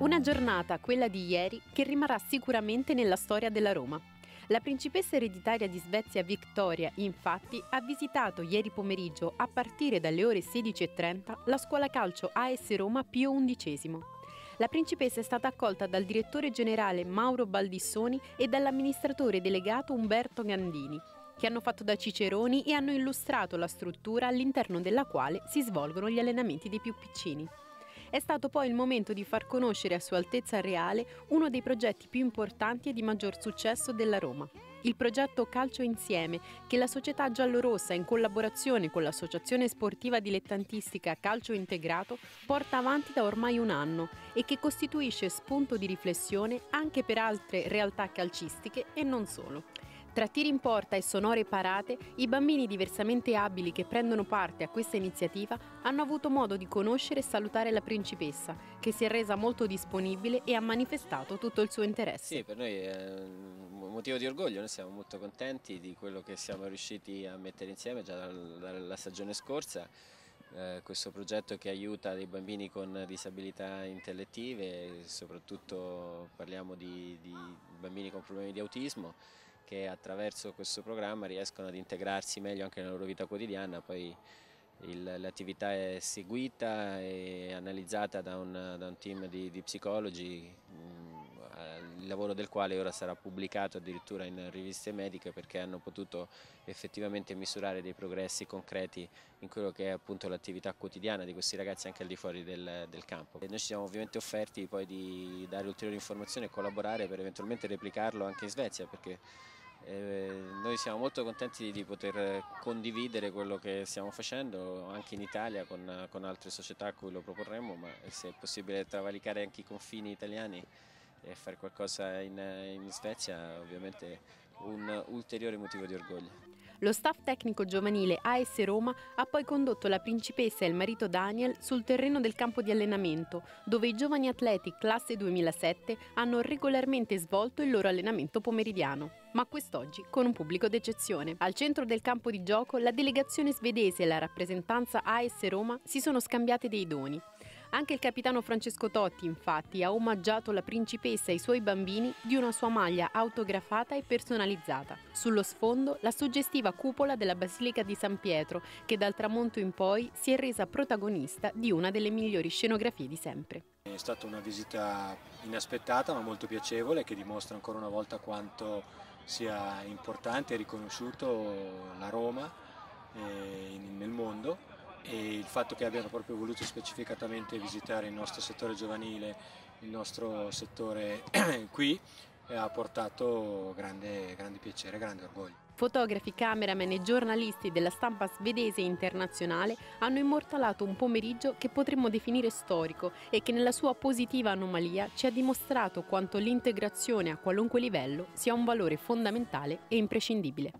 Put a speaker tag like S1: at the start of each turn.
S1: Una giornata, quella di ieri, che rimarrà sicuramente nella storia della Roma. La principessa ereditaria di Svezia Victoria, infatti, ha visitato ieri pomeriggio, a partire dalle ore 16.30, la scuola calcio AS Roma Pio XI. La principessa è stata accolta dal direttore generale Mauro Baldissoni e dall'amministratore delegato Umberto Gandini, che hanno fatto da ciceroni e hanno illustrato la struttura all'interno della quale si svolgono gli allenamenti dei più piccini. È stato poi il momento di far conoscere a Sua Altezza Reale uno dei progetti più importanti e di maggior successo della Roma. Il progetto Calcio Insieme, che la società giallorossa in collaborazione con l'associazione sportiva dilettantistica Calcio Integrato porta avanti da ormai un anno e che costituisce spunto di riflessione anche per altre realtà calcistiche e non solo. Tra tiri in porta e sonore parate, i bambini diversamente abili che prendono parte a questa iniziativa hanno avuto modo di conoscere e salutare la principessa, che si è resa molto disponibile e ha manifestato tutto il suo interesse.
S2: Sì, per noi è un motivo di orgoglio, noi siamo molto contenti di quello che siamo riusciti a mettere insieme già dalla stagione scorsa. Eh, questo progetto che aiuta dei bambini con disabilità intellettive, soprattutto parliamo di, di bambini con problemi di autismo che attraverso questo programma riescono ad integrarsi meglio anche nella loro vita quotidiana, poi l'attività è seguita e analizzata da un, da un team di, di psicologi, mm, il lavoro del quale ora sarà pubblicato addirittura in riviste mediche perché hanno potuto effettivamente misurare dei progressi concreti in quello che è appunto l'attività quotidiana di questi ragazzi anche al di fuori del, del campo. E noi ci siamo ovviamente offerti poi di dare ulteriori informazioni e collaborare per eventualmente replicarlo anche in Svezia perché eh, noi siamo molto contenti di poter condividere quello che stiamo facendo anche in Italia con, con altre società a cui lo proporremo, ma se è possibile travalicare anche i confini italiani e fare qualcosa in, in Svezia ovviamente un ulteriore motivo di orgoglio.
S1: Lo staff tecnico giovanile AS Roma ha poi condotto la principessa e il marito Daniel sul terreno del campo di allenamento, dove i giovani atleti classe 2007 hanno regolarmente svolto il loro allenamento pomeridiano ma quest'oggi con un pubblico d'eccezione. Al centro del campo di gioco la delegazione svedese e la rappresentanza AS Roma si sono scambiate dei doni. Anche il capitano Francesco Totti, infatti, ha omaggiato la principessa e i suoi bambini di una sua maglia autografata e personalizzata. Sullo sfondo la suggestiva cupola della Basilica di San Pietro, che dal tramonto in poi si è resa protagonista di una delle migliori scenografie di sempre.
S3: È stata una visita inaspettata ma molto piacevole che dimostra ancora una volta quanto sia importante e riconosciuto la Roma eh, nel mondo e il fatto che abbiano proprio voluto specificatamente visitare il nostro settore giovanile, il nostro settore qui, ha portato grande, grande piacere, grande orgoglio.
S1: Fotografi, cameraman e giornalisti della stampa svedese e internazionale hanno immortalato un pomeriggio che potremmo definire storico e che nella sua positiva anomalia ci ha dimostrato quanto l'integrazione a qualunque livello sia un valore fondamentale e imprescindibile.